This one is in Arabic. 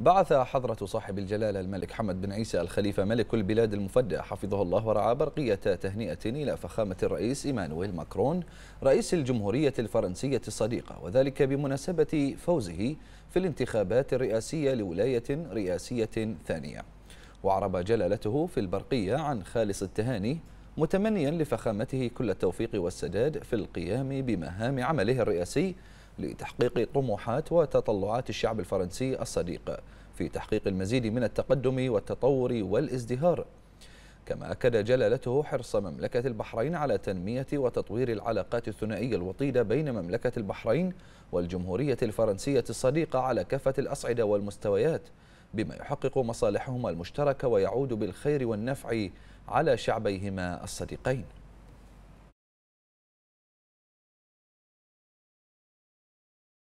بعث حضرة صاحب الجلالة الملك حمد بن عيسى الخليفة ملك البلاد المفدى حفظه الله ورعاه برقية تهنئة إلى فخامة الرئيس إيمانويل ماكرون رئيس الجمهورية الفرنسية الصديقة وذلك بمناسبة فوزه في الانتخابات الرئاسية لولاية رئاسية ثانية. وعرب جلالته في البرقية عن خالص التهاني متمنيا لفخامته كل التوفيق والسداد في القيام بمهام عمله الرئاسي لتحقيق طموحات وتطلعات الشعب الفرنسي الصديق في تحقيق المزيد من التقدم والتطور والازدهار. كما أكد جلالته حرص مملكة البحرين على تنمية وتطوير العلاقات الثنائية الوطيدة بين مملكة البحرين والجمهورية الفرنسية الصديقة على كافة الأصعدة والمستويات بما يحقق مصالحهما المشتركة ويعود بالخير والنفع على شعبيهما الصديقين.